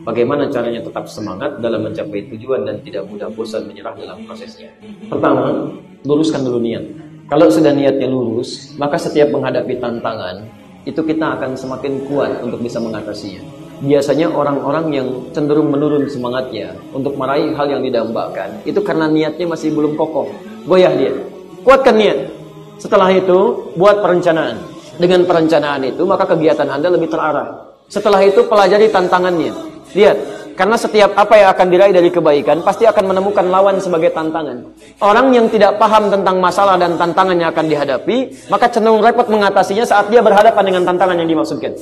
Bagaimana caranya tetap semangat dalam mencapai tujuan dan tidak mudah bosan menyerah dalam prosesnya? Pertama, luruskan dulu niat. Kalau sudah niatnya lurus, maka setiap menghadapi tantangan, itu kita akan semakin kuat untuk bisa mengatasinya. Biasanya orang-orang yang cenderung menurun semangatnya untuk meraih hal yang didambakan, itu karena niatnya masih belum kokoh. Goyah dia. Kuatkan niat. Setelah itu, buat perencanaan. Dengan perencanaan itu, maka kegiatan Anda lebih terarah. Setelah itu pelajari tantangannya. Lihat, karena setiap apa yang akan diraih dari kebaikan pasti akan menemukan lawan sebagai tantangan. Orang yang tidak paham tentang masalah dan tantangan yang akan dihadapi, maka cenderung repot mengatasinya saat dia berhadapan dengan tantangan yang dimaksudkan.